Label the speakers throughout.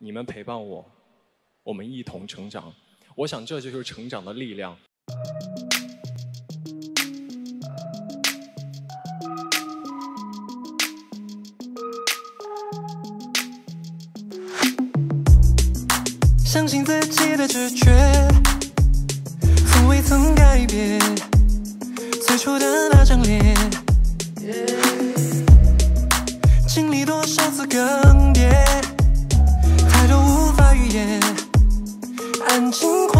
Speaker 1: 你们陪伴我，我们一同成长。我想这就是成长的力量。
Speaker 2: 相信自己的直觉，从未曾改变最初的那张脸。经历多少次更安静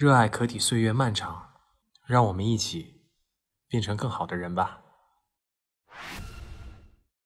Speaker 3: 热爱可抵岁月漫长，让我们一起变成更好的人吧。